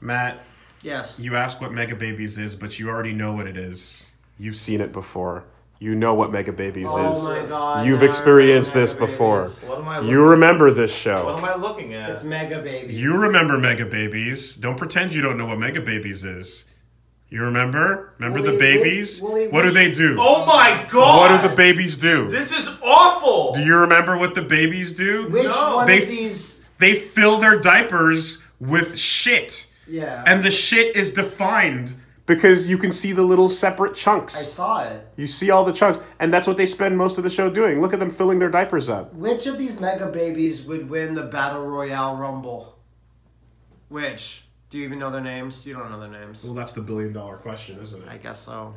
Matt, Yes. you asked what Mega Babies is, but you already know what it is. You've seen it before. You know what Mega Babies is. Oh is. my god. You've now I experienced this Mega before. Babies. What am I? You looking- remember this show. What show. am I looking at? It's Mega Babies. You remember Mega Babies. Don't pretend you don't know what Mega Babies is. You remember? Remember Woolie, the babies? Woolie, what do they do? oh my god! What do the babies do? This is awful. Do you remember what the babies do? Which No. one They- of these? They fill their diapers with shit. Yeah. And the shit is defined because you can see the little separate chunks. I saw it. You see all the chunks, and that's what they spend most of the show doing. Look at them filling their diapers up. Which of these Mega Babies would win the Battle Royale Rumble? Which? Do you even know their names? You don't know their names. Well, that's the billion dollar question, isn't it? I guess so.